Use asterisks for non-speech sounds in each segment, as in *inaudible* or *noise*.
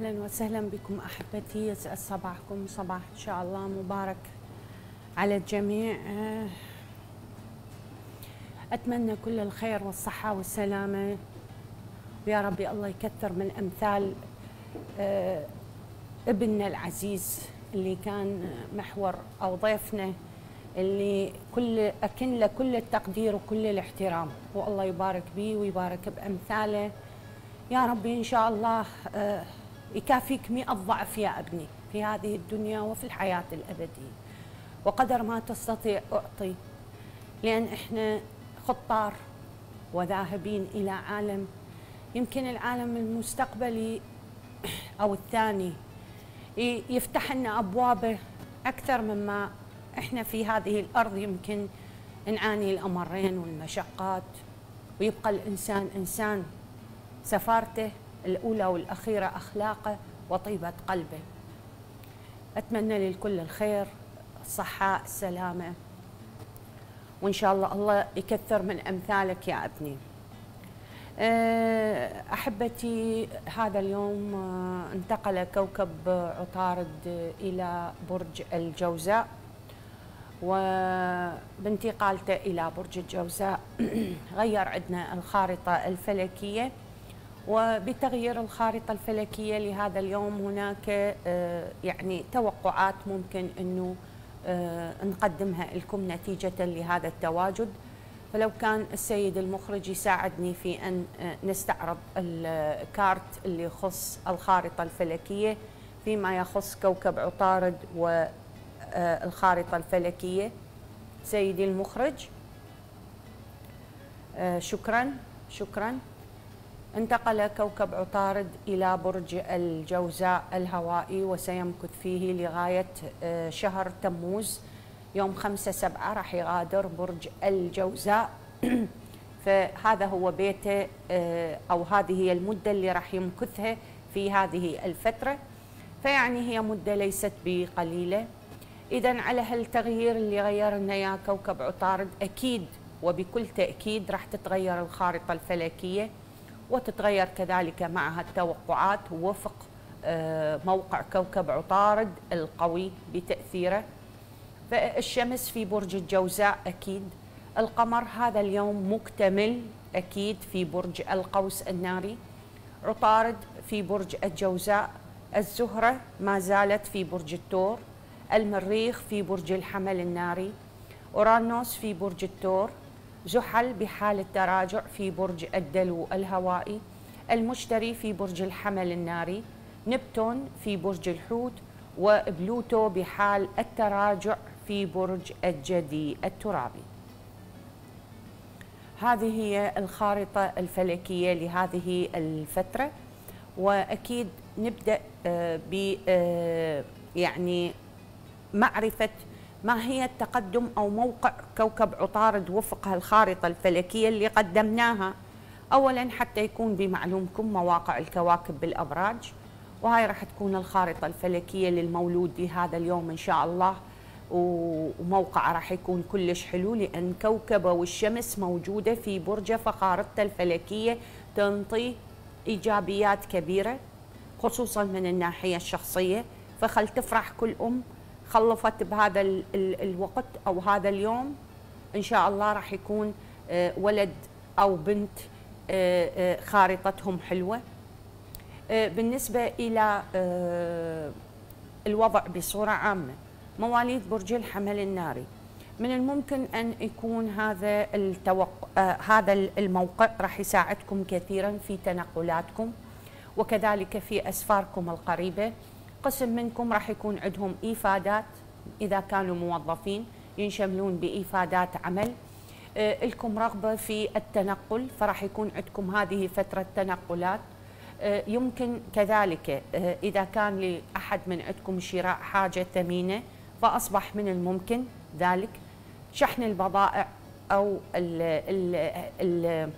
أهلا وسهلا بكم أحبتي. يسعد صباحكم صباح إن شاء الله مبارك على الجميع. آه، أتمنى كل الخير والصحة والسلامة. ويا ربي الله يكثر من أمثال آه، ابننا العزيز اللي كان محور أو ضيفنا اللي كل أكن له كل التقدير وكل الاحترام. والله يبارك به ويبارك بأمثاله. يا ربي إن شاء الله آه، يكافيك مئة ضعف يا أبني في هذه الدنيا وفي الحياة الأبدية. وقدر ما تستطيع أعطي لأن إحنا خطار وذاهبين إلى عالم يمكن العالم المستقبلي أو الثاني يفتح لنا أبوابه أكثر مما إحنا في هذه الأرض يمكن نعاني الأمرين والمشقات. ويبقى الإنسان إنسان سفارته الأولى والأخيرة أخلاقه وطيبة قلبه. أتمنى للكل الخير، الصحة، السلامة. وإن شاء الله الله يكثر من أمثالك يا أبني. أه، أحبتي هذا اليوم أه، انتقل كوكب عطارد إلى برج الجوزاء وبانتقالته إلى برج الجوزاء *clears throat* غير عندنا الخارطة الفلكية وبتغيير الخارطة الفلكية لهذا اليوم هناك أه، يعني توقعات ممكن إنه أه، نقدمها لكم نتيجة لهذا التواجد. فلو كان السيد المخرج يساعدني في أن آه، نستعرض الكارت اللي يخص الخارطة الفلكية فيما يخص كوكب عطارد والخارطه الفلكية. سيدي المخرج. آه، شكرا شكرا. انتقل كوكب عطارد إلى برج الجوزاء الهوائي وسيمكث فيه لغاية آه، شهر تموز يوم خمسة سبعة راح يغادر برج الجوزاء. *clears throat* فهذا هو بيته آه، أو هذه هي المدة اللي راح يمكثها في هذه الفترة. فيعني هي مدة ليست بقليلة. إذا على هالتغيير اللي غير لنا إياه كوكب عطارد أكيد وبكل تأكيد راح تتغير الخارطة الفلكية. وتتغير كذلك معها التوقعات. وفق آه، موقع كوكب عطارد القوي بتأثيره. فالشمس في برج الجوزاء أكيد. القمر هذا اليوم مكتمل أكيد في برج القوس الناري. عطارد في برج الجوزاء. الزهرة ما زالت في برج الثور المريخ في برج الحمل الناري. أورانوس في برج الثور زحل بحال التراجع في برج الدلو الهوائي المشتري في برج الحمل الناري نبتون في برج الحوت وبلوتو بحال التراجع في برج الجدي الترابي. هذه هي الخارطة الفلكية لهذه الفترة وأكيد نبدأ آه، ب آه، يعني معرفة ما هي التقدم أو موقع كوكب عطارد وفق الخارطة الفلكية اللي قدمناها؟ أولا حتى يكون بمعلومكم مواقع الكواكب بالأبراج وهاي راح تكون الخارطة الفلكية للمولود لهذا اليوم إن شاء الله و- وموقعه راح يكون كلش حلو لأن كوكبه والشمس موجودة في برجه فخارطته الفلكية تنطي إيجابيات كبيرة خصوصا من الناحية الشخصية فخل تفرح كل أم خلفت بهذا ال ال الوقت أو هذا اليوم. إن شاء الله راح يكون آه، ولد أو بنت آه، آه، خارطتهم حلوة. بالنسبة إلى آه، الوضع بصورة عامة مواليد برج الحمل الناري. من الممكن أن يكون هذا التوق... هذا الموقع راح يساعدكم كثيرا في تنقلاتكم وكذلك في أسفاركم القريبة. قسم منكم راح يكون عندهم إيفادات إذا كانوا موظفين ينشملون بإيفادات عمل. آه، لكم رغبة في التنقل فراح يكون عندكم هذه فترة تنقلات. آه، يمكن كذلك آه، إذا كان لأحد من عندكم شراء حاجة ثمينة فأصبح من الممكن ذلك. شحن البضائع أو ال ال ال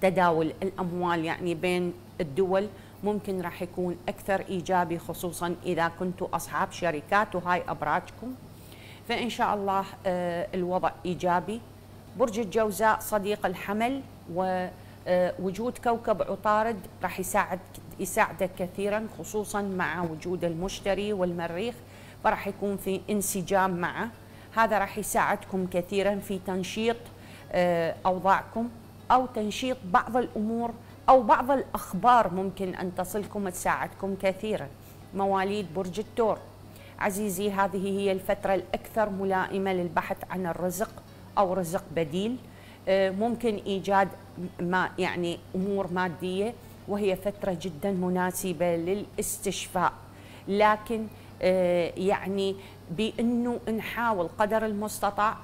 تداول الأموال يعني بين الدول ممكن راح يكون أكثر إيجابي خصوصا إذا كنتوا أصحاب شركات وهاي أبراجكم. فإن شاء الله آه، الوضع إيجابي. برج الجوزاء صديق الحمل آه، وجود كوكب عطارد راح يساعد يساعدك كثيرا خصوصا مع وجود المشتري والمريخ. فراح يكون في انسجام معه. هذا راح يساعدكم كثيرا في تنشيط آه، أوضاعكم أو تنشيط بعض الأمور أو بعض الأخبار ممكن أن تصلكم تساعدكم كثيرا. مواليد برج الثور عزيزي هذه هي الفترة الأكثر ملائمة للبحث عن الرزق أو رزق بديل. آه، ممكن إيجاد ما يعني أمور مادية وهي فترة جدا مناسبة للاستشفاء. لكن آه، يعني بأنه نحاول قدر المستطاع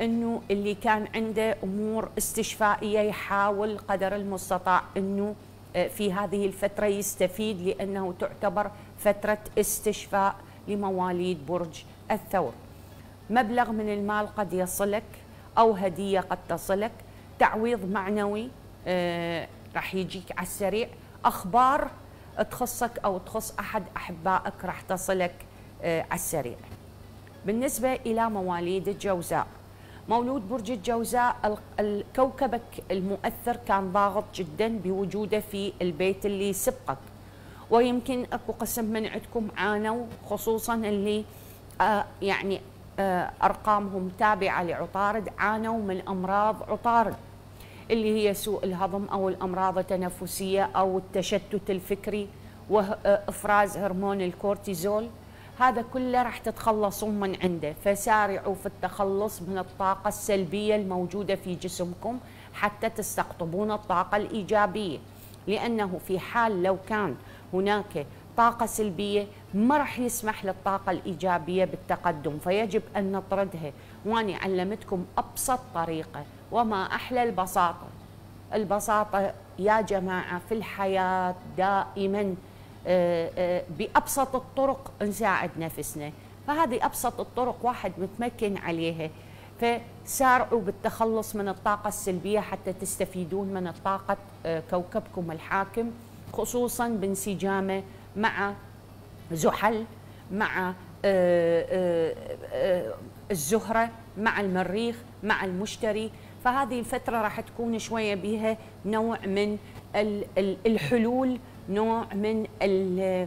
إنه اللي كان عنده أمور استشفائية يحاول قدر المستطاع إنه آه، في هذه الفترة يستفيد لأنه تعتبر فترة استشفاء لمواليد برج الثور. مبلغ من المال قد يصلك أو هدية قد تصلك، تعويض معنوي آه راح يجيك على السريع، أخبار تخصك أو تخص أحد أحبائك راح تصلك آه على السريع. بالنسبة إلى مواليد الجوزاء مولود برج الجوزاء الكوكبك المؤثر كان ضاغط جدا بوجوده في البيت اللي سبقك. ويمكن أكو قسم من عندكم عانوا خصوصا اللي آه يعني آه أرقامهم تابعة لعطارد عانوا من أمراض عطارد اللي هي سوء الهضم أو الأمراض التنفسية أو التشتت الفكري وافراز هرمون الكورتيزول. هذا كله راح تتخلصون من عنده. فسارعوا في التخلص من الطاقة السلبية الموجودة في جسمكم حتى تستقطبون الطاقة الإيجابية. لأنه في حال لو كان هناك طاقة سلبية ما راح يسمح للطاقة الإيجابية بالتقدم. فيجب أن نطردها. وأنا علمتكم أبسط طريقة. وما أحلى البساطة. البساطة يا جماعة في الحياة دائماً بأبسط الطرق نساعد نفسنا. فهذه أبسط الطرق واحد متمكن عليها. فسارعوا بالتخلص من الطاقة السلبية حتى تستفيدون من الطاقة آه، كوكبكم الحاكم خصوصا بانسجامه مع زحل مع الزهرة مع المريخ مع المشتري. فهذه الفترة راح تكون شوية بها نوع من الحلول نوع من ال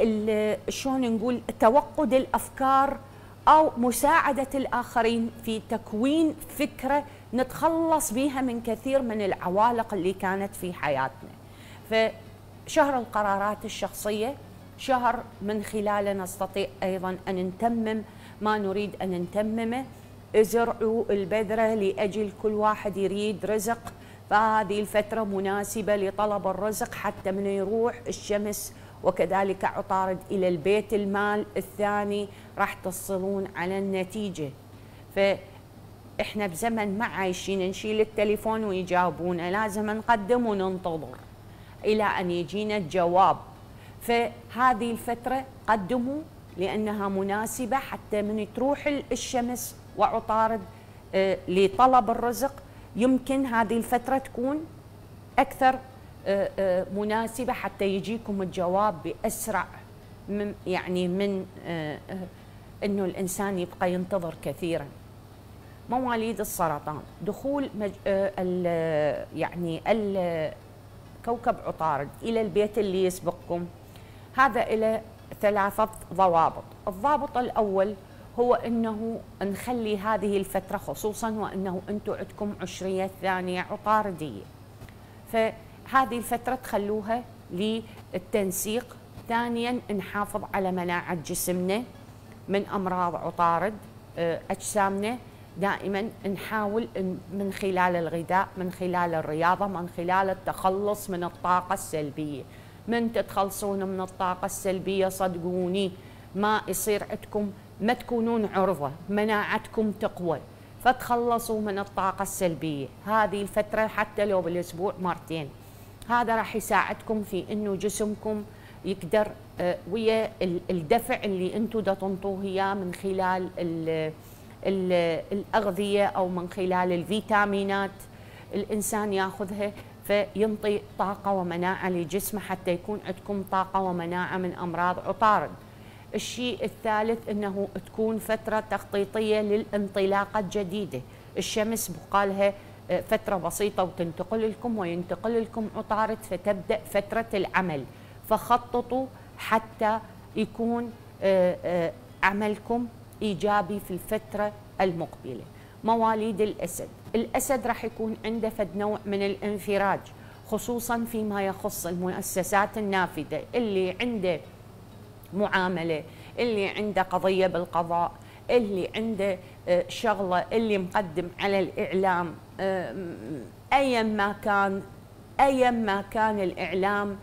ال شلون نقول توقد الأفكار أو مساعدة الآخرين في تكوين فكرة نتخلص بها من كثير من العوالق اللي كانت في حياتنا. فشهر القرارات الشخصية شهر من خلاله نستطيع أيضا أن نتمم ما نريد أن نتممه ازرعوا البذرة لأجل كل واحد يريد رزق فهذه الفترة مناسبة لطلب الرزق حتى من يروح الشمس وكذلك عطارد إلى البيت المال الثاني راح تصلون على النتيجة. فإحنا بزمن ما عايشين نشيل التليفون ويجاوبونا لازم نقدم وننتظر إلى أن يجينا الجواب. فهذه الفترة قدموا لأنها مناسبة حتى من تروح الشمس وعطارد آه، لطلب الرزق يمكن هذه الفترة تكون أكثر آه، آه، مناسبة حتى يجيكم الجواب بأسرع من يعني من آه، أنه الإنسان يبقى ينتظر كثيرا. مواليد السرطان دخول مج... ال... يعني ال... كوكب عطارد إلى البيت اللي يسبقكم هذا إلى ثلاثة ضوابط. الضابط الأول هو إنه نخلي هذه الفترة خصوصا وإنه أنتم عندكم عشرية ثانية عطارديه فهذه الفترة تخلوها للتنسيق. ثانيا نحافظ على مناعة جسمنا من أمراض عطارد آه، أجسامنا. دائما نحاول من خلال الغذاء من خلال الرياضة من خلال التخلص من الطاقة السلبية. من تتخلصون من الطاقة السلبية صدقوني ما يصير عندكم ما تكونون عرضة مناعتكم تقوى. فتخلصوا من الطاقة السلبية. هذه الفترة حتى لو بالأسبوع مرتين. هذا راح يساعدكم في أنه جسمكم يقدر آه، ويا الدفع اللي أنتم دا تنطوه إياه من خلال ال ال الأغذية أو من خلال الفيتامينات الإنسان ياخذها. فينطي طاقة ومناعة لجسمه حتى يكون عندكم طاقة ومناعة من أمراض عطارد. الشيء الثالث إنه تكون فترة تخطيطية للانطلاقة الجديدة. الشمس بقالها آه، فترة بسيطة وتنتقل لكم وينتقل لكم عطارد فتبدأ فترة العمل. فخططوا حتى يكون آه، آه، عملكم إيجابي في الفترة المقبلة. مواليد الأسد. الأسد راح يكون عنده فد نوع من الانفراج خصوصا فيما يخص المؤسسات النافذة اللي عنده معاملة اللي عنده قضية بالقضاء اللي عنده آه، شغلة اللي مقدم على الإعلام أيا ما كان أيا ما كان الإعلام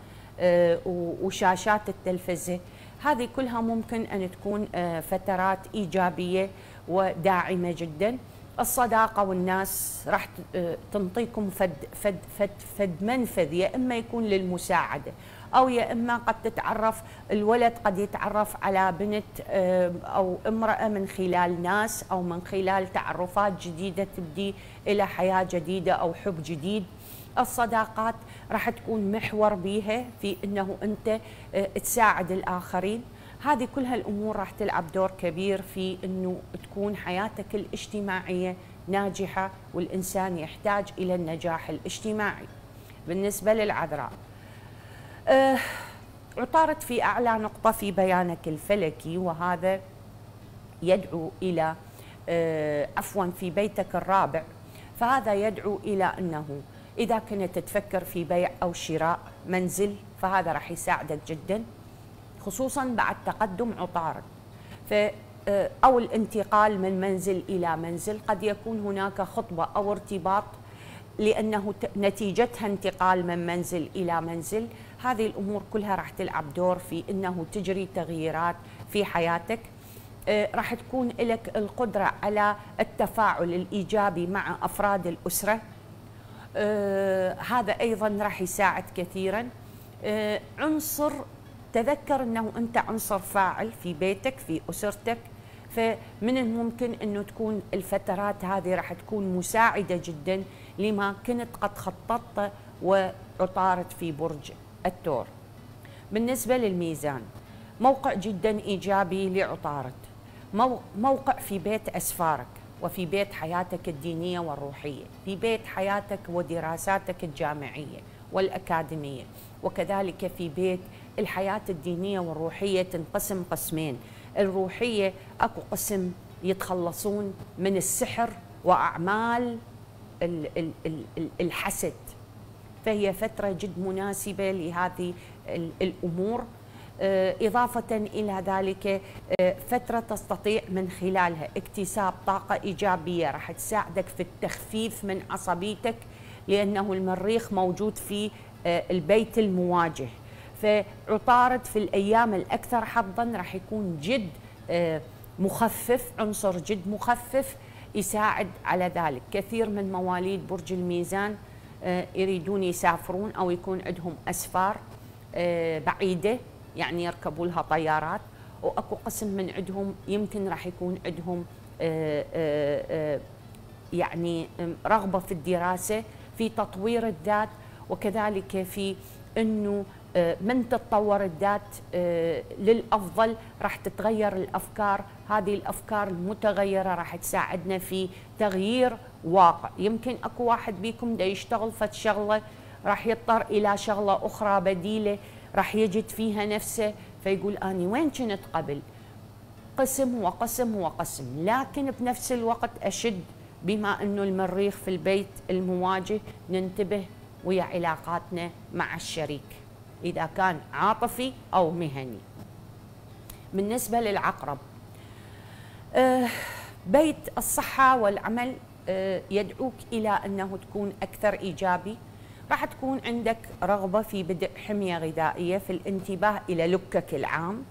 وشاشات التلفزة هذه كلها ممكن أن تكون آه، فترات إيجابية وداعمة جدا. الصداقة والناس راح آه، تنطيكم فد, فد, فد, فد منفذ يا إما يكون للمساعدة. أو يا إما قد تتعرف الولد قد يتعرف على بنت آه، أو امرأة من خلال ناس أو من خلال تعرفات جديدة تبدي إلى حياة جديدة أو حب جديد. الصداقات راح تكون محور بيها في إنه أنت آه، تساعد الآخرين. هذه كلها الأمور راح تلعب دور كبير في إنه تكون حياتك الاجتماعية ناجحة والإنسان يحتاج إلى النجاح الاجتماعي. بالنسبة للعذراء عطارد في أعلى نقطة في بيانك الفلكي وهذا يدعو إلى أه عفوا في بيتك الرابع. فهذا يدعو إلى أنه إذا كنت تفكر في بيع أو شراء منزل فهذا راح يساعدك جدا خصوصا بعد تقدم عطارد. ف آه، أو الانتقال من منزل إلى منزل قد يكون هناك خطبة أو ارتباط لأنه نتيجتها انتقال من منزل إلى منزل. هذه الأمور كلها راح تلعب دور في أنه تجري تغييرات في حياتك. آه، راح تكون لك القدرة على التفاعل الإيجابي مع أفراد الأسرة. آه هذا أيضا راح يساعد كثيرا. آه عنصر تذكر إنه أنت عنصر فاعل في بيتك في أسرتك. فمن الممكن إنه تكون الفترات هذه راح تكون مساعدة جدا لما كنت قد خططت وعطارد في برج. الثور. بالنسبة للميزان موقع جدا إيجابي لعطارد. موقع في بيت أسفارك وفي بيت حياتك الدينية والروحية، في بيت حياتك ودراساتك الجامعية والأكاديمية، وكذلك في بيت الحياة الدينية والروحية تنقسم قسمين، الروحية أكو قسم يتخلصون من السحر وأعمال الحسد. فهي فترة جد مناسبة لهذه الأمور. آه، إضافة إلى ذلك آه، فترة تستطيع من خلالها اكتساب طاقة إيجابية. راح تساعدك في التخفيف من عصبيتك لأنه المريخ موجود في آه، البيت المواجه. فعطارد في الأيام الأكثر حظا راح يكون جد مخفف عنصر جد مخفف يساعد على ذلك. كثير من مواليد برج الميزان يريدون يسافرون أو يكون عندهم أسفار بعيدة يعني يركبوا لها طيارات. وأكو قسم من عندهم يمكن راح يكون عندهم آه، آه، آه، يعني رغبة في الدراسة في تطوير الذات. وكذلك في إنه من تتطور الذات للأفضل راح تتغير الأفكار. هذه الأفكار المتغيرة راح تساعدنا في تغيير واقع. يمكن أكو واحد بيكم دا يشتغل فد شغلة راح يضطر إلى شغلة أخرى بديلة راح يجد فيها نفسه فيقول أني وين كنت قبل؟ قسم وقسم وقسم. لكن بنفس الوقت أشد بما أنه المريخ في البيت المواجه ننتبه ويا علاقاتنا مع الشريك. إذا كان عاطفي أو مهني. بالنسبة للعقرب آه بيت الصحة والعمل آه يدعوك إلى أنه تكون أكثر إيجابي. راح تكون عندك رغبة في بدء حمية غذائية في الانتباه إلى لكك العام.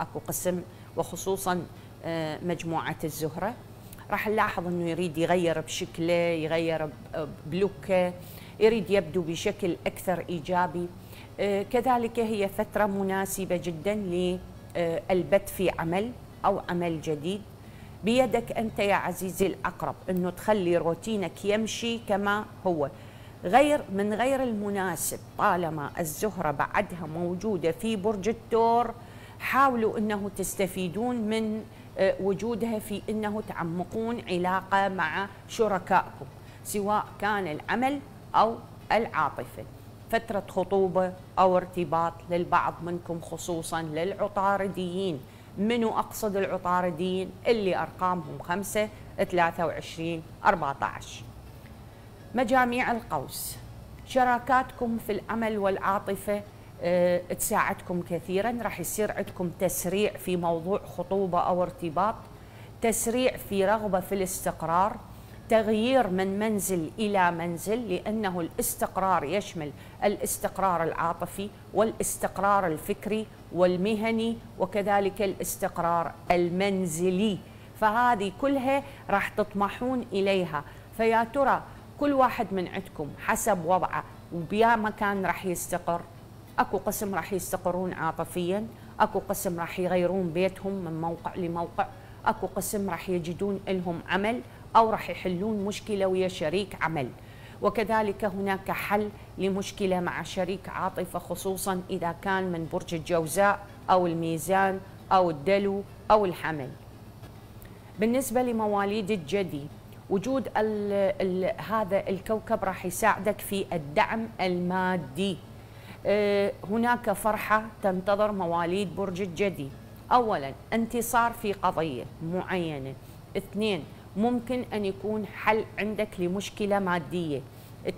أكو قسم وخصوصا آه، مجموعة الزهرة. راح نلاحظ أنه يريد يغير بشكله يغير بلوكه يريد يبدو بشكل أكثر إيجابي. كذلك هي فترة مناسبة جدا للبت في عمل أو عمل جديد. بيدك أنت يا عزيزي الأقرب أنه تخلي روتينك يمشي كما هو. غير من غير المناسب طالما الزهرة بعدها موجودة في برج الثور حاولوا أنه تستفيدون من آه، وجودها في أنه تعمقون علاقة مع شركائكم سواء كان العمل أو العاطفة. فترة خطوبة أو ارتباط للبعض منكم خصوصا للعطارديين. منو أقصد العطارديين؟ اللي أرقامهم 5 23 14 مجاميع القوس. شراكاتكم في العمل والعاطفة أه تساعدكم كثيرا. راح يصير عندكم تسريع في موضوع خطوبة أو ارتباط تسريع في رغبة في الاستقرار تغيير من منزل إلى منزل لأنه الاستقرار يشمل الاستقرار العاطفي والاستقرار الفكري والمهني وكذلك الاستقرار المنزلي. فهذه كلها راح تطمحون إليها. فيا ترى كل واحد من عندكم حسب وضعه وبيا مكان راح يستقر. أكو قسم راح يستقرون عاطفيا أكو قسم راح يغيرون بيتهم من موقع لموقع أكو قسم راح يجدون لهم عمل أو راح يحلون مشكلة ويا شريك عمل. وكذلك هناك حل لمشكلة مع شريك عاطفة خصوصا إذا كان من برج الجوزاء أو الميزان أو الدلو أو الحمل. بالنسبة لمواليد الجدي وجود ال ال هذا الكوكب راح يساعدك في الدعم المادي. أه هناك فرحة تنتظر مواليد برج الجدي. اولا انتصار في قضية معينة. اثنين ممكن أن يكون حل عندك لمشكلة مادية.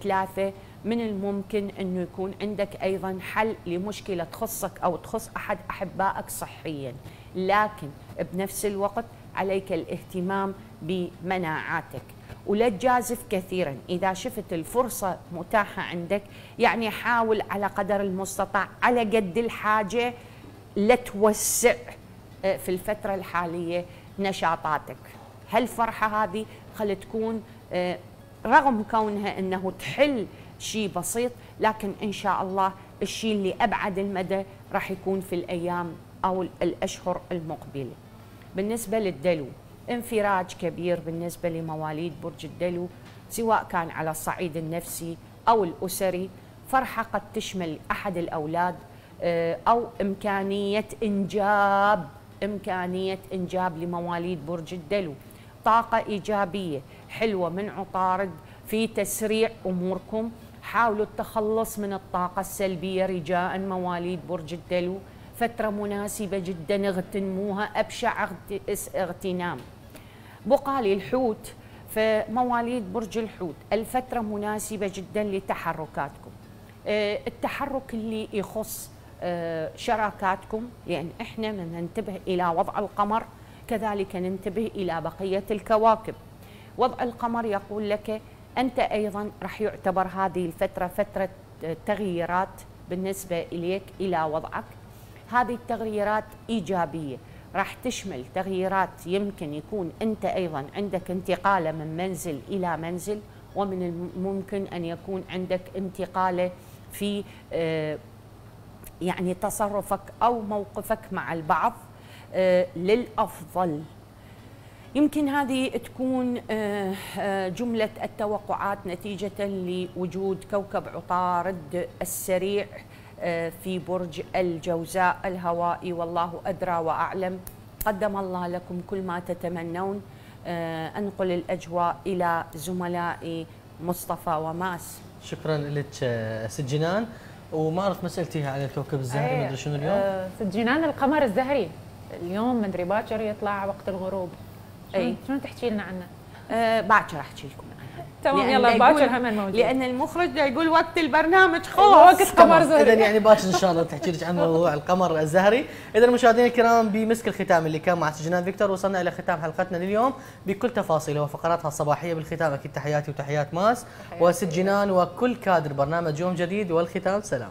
ثلاثة من الممكن أنه يكون عندك أيضا حل لمشكلة تخصك أو تخص أحد أحبائك صحيا. لكن بنفس الوقت عليك الاهتمام بمناعاتك. ولا تجازف كثيرا. إذا شفت الفرصة متاحة عندك يعني حاول على قدر المستطاع على قد الحاجة لا توسع آه، في الفترة الحالية نشاطاتك. هالفرحة هذه خل تكون آه، رغم كونها أنه تحل شيء بسيط لكن إن شاء الله الشيء اللي أبعد المدى راح يكون في الأيام أو الأشهر المقبلة. بالنسبة للدلو انفراج كبير بالنسبة لمواليد برج الدلو سواء كان على الصعيد النفسي أو الأسري فرحة قد تشمل أحد الأولاد آه، أو إمكانية إنجاب إمكانية إنجاب لمواليد برج الدلو. طاقة إيجابية حلوة من عطارد في تسريع أموركم. حاولوا التخلص من الطاقة السلبية رجاء مواليد برج الدلو. فترة مناسبة جدا اغتنموها أبشع اغتنام. بقالي الحوت فمواليد برج الحوت الفترة مناسبة جدا لتحركاتكم. آه، التحرك اللي يخص آه، شراكاتكم. لأن إحنا ننتبه إلى وضع القمر. كذلك ننتبه إلى بقية الكواكب. وضع القمر يقول لك أنت أيضا راح يعتبر هذه الفترة فترة تغييرات بالنسبة إليك إلى وضعك. هذه التغييرات إيجابية راح تشمل تغييرات يمكن يكون أنت أيضا عندك انتقالة من منزل إلى منزل ومن الممكن أن يكون عندك انتقالة في آه، يعني تصرفك أو موقفك مع البعض. آه، للأفضل. يمكن هذه تكون آه، آه، جملة التوقعات نتيجة لوجود كوكب عطارد السريع في برج الجوزاء الهوائي. والله أدرى وأعلم. قدم الله لكم كل ما تتمنون. أنقل الأجواء إلى زملائي مصطفى وماس. شكرا لك ست جنان وما أعرف مسالتي على الكوكب الزهري ما أدري شنو اليوم؟ ست جنان القمر الزهري. اليوم مدري باكر يطلع وقت الغروب. أي شنو تحكي لنا عنه؟ أه باكر أحكي لكم تمام يلا باكر هم موجود لأن المخرج يقول وقت البرنامج خلص وقت قمر زهري. اذا يعني باكر إن شاء الله تحكي لك عن موضوع القمر الزهري. اذا مشاهدينا الكرام بمسك الختام اللي كان مع ست جنان فيكتور وصلنا إلى ختام حلقتنا لليوم بكل تفاصيلها وفقراتها الصباحية. بالختام أكيد تحياتي وتحيات ماس وست جنان وكل كادر برنامج يوم جديد. والختام سلام.